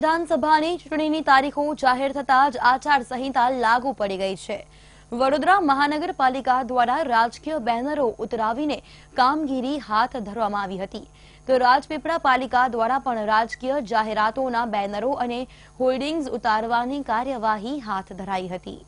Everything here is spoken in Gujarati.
વિધાનસભાની ચૂંટણીની તારીખો જાહેર થતાં જ આચારસંહિતા લાગુ પડી ગઈ છે. વડોદરા મહાનગરપાલિકા દ્વારા રાજકીય બેનરો ઉતરાવીને કામગીરી હાથ ધરવામાં આવી હતી. તો રાજપીપળા પાલિકા દ્વારા પણ રાજકીય જાહેરાતોના બેનરો અને હોર્ડિંગ્સ ઉતારવાની કાર્યવાહી હાથ ધરાઈ હતી.